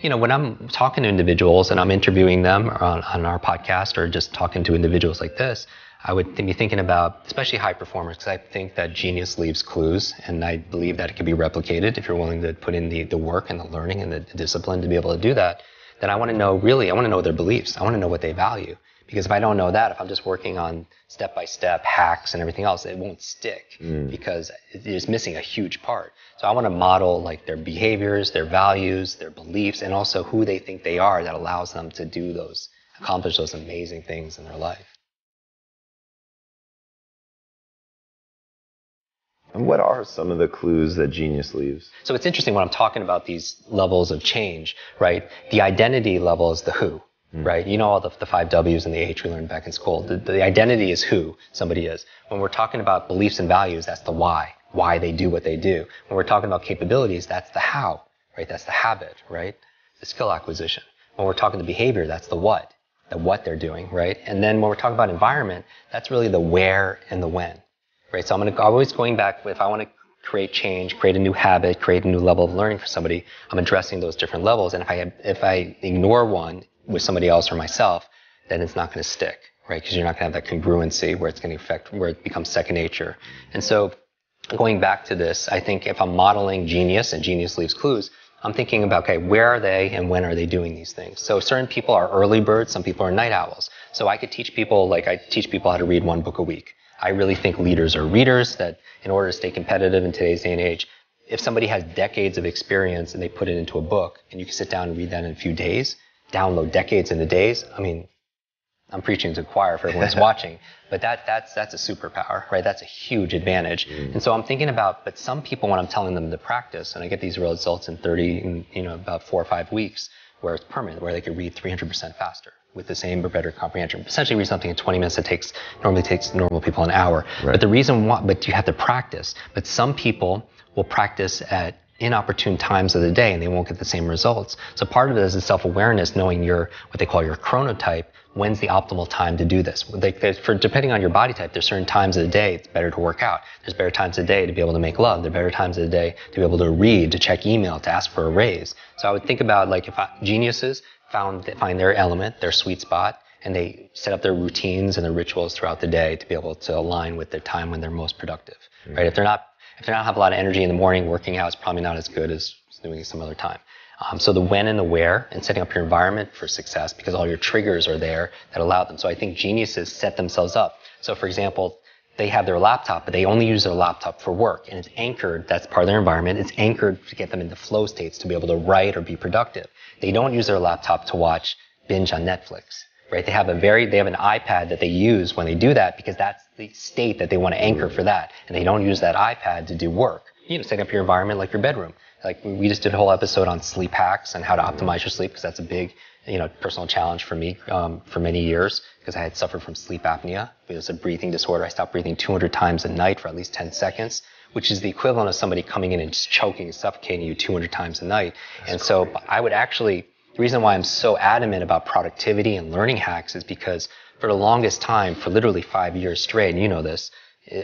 you know, when I'm talking to individuals and I'm interviewing them on, on our podcast or just talking to individuals like this, I would be thinking about, especially high performers, because I think that genius leaves clues, and I believe that it can be replicated if you're willing to put in the, the work and the learning and the discipline to be able to do that. Then I want to know really, I want to know their beliefs. I want to know what they value. Because if I don't know that, if I'm just working on step by step hacks and everything else, it won't stick mm. because it's missing a huge part. So I want to model like their behaviors, their values, their beliefs, and also who they think they are that allows them to do those, accomplish those amazing things in their life. And what are some of the clues that genius leaves? So it's interesting when I'm talking about these levels of change, right? The identity level is the who, mm. right? You know all the, the five W's and the H we learned back in school. The, the identity is who somebody is. When we're talking about beliefs and values, that's the why, why they do what they do. When we're talking about capabilities, that's the how, right? That's the habit, right? The skill acquisition. When we're talking the behavior, that's the what, the what they're doing, right? And then when we're talking about environment, that's really the where and the when right? So I'm, gonna, always going back, if I want to create change, create a new habit, create a new level of learning for somebody, I'm addressing those different levels. And if I, if I ignore one with somebody else or myself, then it's not going to stick, right? Because you're not going to have that congruency where it's going to affect, where it becomes second nature. And so going back to this, I think if I'm modeling genius and genius leaves clues, I'm thinking about, okay, where are they and when are they doing these things? So certain people are early birds, some people are night owls. So I could teach people, like I teach people how to read one book a week. I really think leaders are readers, that in order to stay competitive in today's day and age, if somebody has decades of experience and they put it into a book and you can sit down and read that in a few days, download decades into days, I mean, I'm preaching to the choir for everyone who's watching, but that, that's, that's a superpower, right? That's a huge advantage. Mm. And so I'm thinking about, but some people, when I'm telling them to practice, and I get these results in 30, you know, about four or five weeks, where it's permanent, where they could read 300% faster with the same or better comprehension. Essentially, read something in 20 minutes that takes normally takes normal people an hour. Right. But the reason why, but you have to practice. But some people will practice at inopportune times of the day and they won't get the same results. So part of it is the self-awareness, knowing your what they call your chronotype. When's the optimal time to do this? Like for depending on your body type, there's certain times of the day it's better to work out. There's better times of the day to be able to make love. There's better times of the day to be able to read, to check email, to ask for a raise. So I would think about like if I, geniuses found find their element, their sweet spot, and they set up their routines and their rituals throughout the day to be able to align with their time when they're most productive. Mm-hmm. Right? If they're not if they don't have a lot of energy in the morning, working out is probably not as good as doing it some other time. Um, so the when and the where and setting up your environment for success because all your triggers are there that allow them. So I think geniuses set themselves up. So for example, they have their laptop, but they only use their laptop for work and it's anchored, that's part of their environment, it's anchored to get them into flow states to be able to write or be productive. They don't use their laptop to watch binge on Netflix, right? They have a very, they have an iPad that they use when they do that because that's the state that they want to anchor for that. And they don't use that iPad to do work. You know, setting up your environment like your bedroom. Like we just did a whole episode on sleep hacks and how to optimize your sleep because that's a big, you know, personal challenge for me um, for many years because I had suffered from sleep apnea. It was a breathing disorder. I stopped breathing 200 times a night for at least 10 seconds which is the equivalent of somebody coming in and just choking and suffocating you 200 times a night. That's and so I would actually, the reason why I'm so adamant about productivity and learning hacks is because for the longest time, for literally five years straight, and you know this,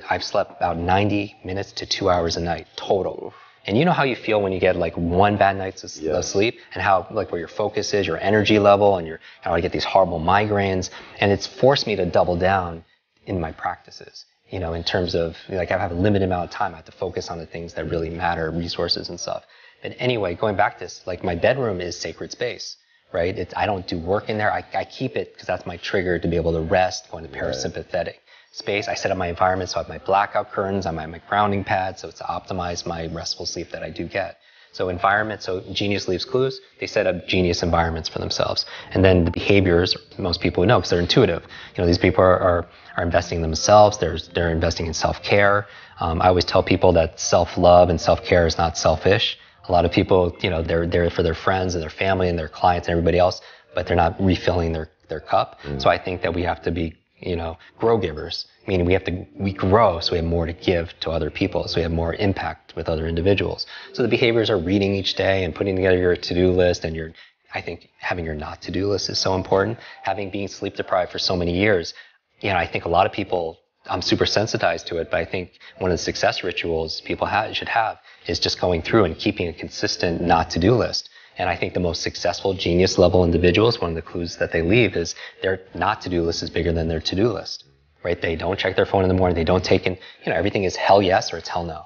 I've slept about 90 minutes to two hours a night total. And you know how you feel when you get like one bad night's of yes. sleep and how like where your focus is, your energy level and your, how I get these horrible migraines. And it's forced me to double down in my practices you know, in terms of like I have a limited amount of time. I have to focus on the things that really matter, resources and stuff. But anyway, going back to this, like my bedroom is sacred space, right? It, I don't do work in there. I, I keep it because that's my trigger to be able to rest, go into parasympathetic right. space. I set up my environment so I have my blackout curtains, I have my grounding pad, so it's to optimize my restful sleep that I do get. So environment, so Genius leaves clues. They set up genius environments for themselves. And then the behaviors, most people know because they're intuitive. You know, these people are, are, are investing in themselves. They're, they're investing in self-care. Um, I always tell people that self-love and self-care is not selfish. A lot of people, you know, they're there for their friends and their family and their clients and everybody else, but they're not refilling their, their cup. Mm. So I think that we have to be you know, grow givers, meaning we have to, we grow so we have more to give to other people, so we have more impact with other individuals. So the behaviors are reading each day and putting together your to-do list and your, I think having your not to-do list is so important. Having been sleep deprived for so many years, you know, I think a lot of people, I'm super sensitized to it, but I think one of the success rituals people have, should have is just going through and keeping a consistent not to-do list And I think the most successful genius level individuals, one of the clues that they leave is their not to do list is bigger than their to do list, right? They don't check their phone in the morning. They don't take in, you know, everything is hell yes or it's hell no,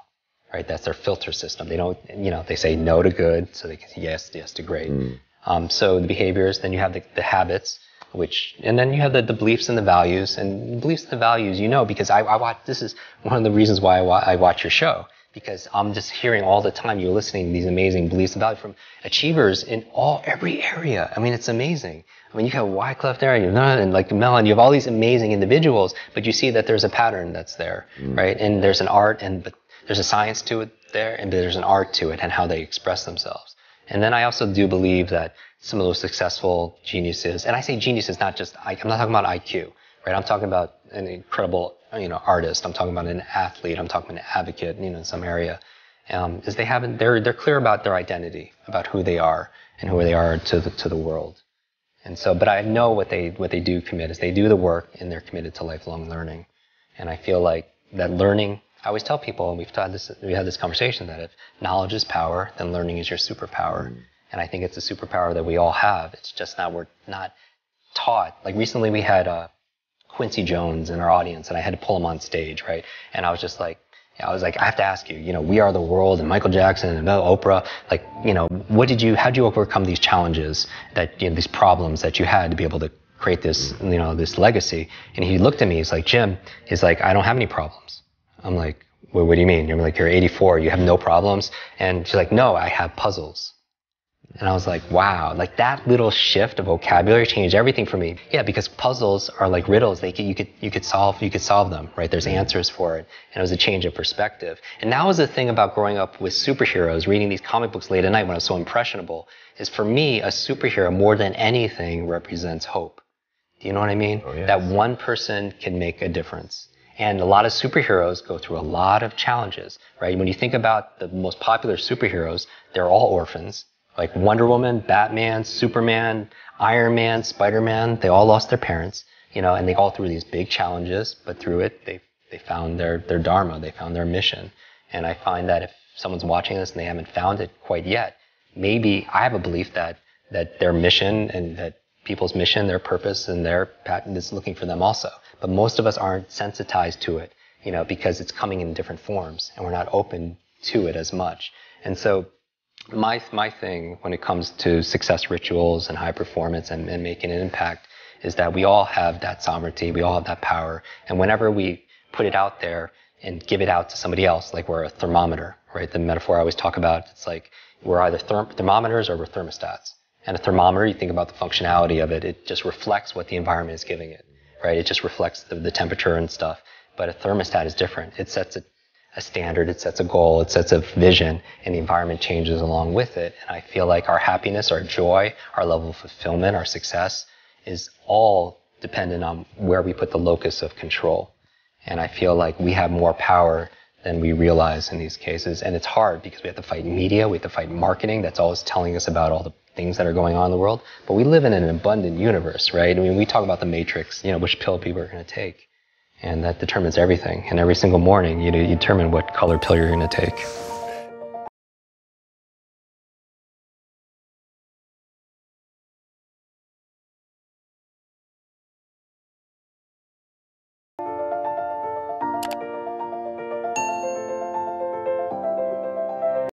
right? That's their filter system. They don't, you know, they say no to good so they can say yes, yes to great. Mm. Um, so the behaviors, then you have the, the habits, which, and then you have the, the beliefs and the values. And beliefs and the values, you know, because I, I watch, this is one of the reasons why I, wa- I watch your show because I'm just hearing all the time you're listening to these amazing beliefs and values from achievers in all every area. I mean, it's amazing. I mean, you have Wyclef there, you know, and like Mellon, you have all these amazing individuals, but you see that there's a pattern that's there, mm. right? And there's an art, and but there's a science to it there, and there's an art to it, and how they express themselves. And then I also do believe that some of those successful geniuses, and I say geniuses not just, I'm not talking about IQ, right? I'm talking about an incredible, you know, artist. I'm talking about an athlete. I'm talking about an advocate, you know, in some area. Um, is they haven't, they're, they're clear about their identity, about who they are and who they are to the, to the world. And so, but I know what they, what they do commit is they do the work and they're committed to lifelong learning. And I feel like that learning, I always tell people, and we've had this, we had this conversation that if knowledge is power, then learning is your superpower. Mm. And I think it's a superpower that we all have. It's just not, we're not taught. Like recently we had, uh, Quincy Jones in our audience, and I had to pull him on stage, right? And I was just like, I was like, I have to ask you, you know, We Are the World and Michael Jackson and Oprah, like, you know, what did you, how did you overcome these challenges that, you know, these problems that you had to be able to create this, you know, this legacy? And he looked at me, he's like, Jim, he's like, I don't have any problems. I'm like, what do you mean? You're like, you're 84, you have no problems? And she's like, no, I have puzzles. And I was like, wow, like that little shift of vocabulary changed everything for me. Yeah, because puzzles are like riddles. They could, you could, you could solve, you could solve them, right? There's answers for it. And it was a change of perspective. And that was the thing about growing up with superheroes, reading these comic books late at night when I was so impressionable, is for me, a superhero more than anything represents hope. Do you know what I mean? Oh, yes. That one person can make a difference. And a lot of superheroes go through a lot of challenges, right? When you think about the most popular superheroes, they're all orphans like Wonder Woman, Batman, Superman, Iron Man, Spider Man, they all lost their parents, you know, and they all through these big challenges, but through it, they, they found their, their dharma, they found their mission. And I find that if someone's watching this and they haven't found it quite yet, maybe I have a belief that, that their mission and that people's mission, their purpose, and their patent is looking for them also. But most of us aren't sensitized to it, you know, because it's coming in different forms and we're not open to it as much. And so my my thing when it comes to success rituals and high performance and, and making an impact is that we all have that sovereignty, we all have that power, and whenever we put it out there and give it out to somebody else, like we're a thermometer, right? The metaphor I always talk about, it's like we're either therm- thermometers or we're thermostats. And a thermometer, you think about the functionality of it, it just reflects what the environment is giving it, right? It just reflects the, the temperature and stuff. But a thermostat is different. It sets a a standard, it sets a goal, it sets a vision, and the environment changes along with it. And I feel like our happiness, our joy, our level of fulfillment, our success is all dependent on where we put the locus of control. And I feel like we have more power than we realize in these cases. And it's hard because we have to fight media, we have to fight marketing that's always telling us about all the things that are going on in the world. But we live in an abundant universe, right? I mean, we talk about the matrix, you know, which pill people are going to take and that determines everything. And every single morning, you, determine what color pill you're going to take.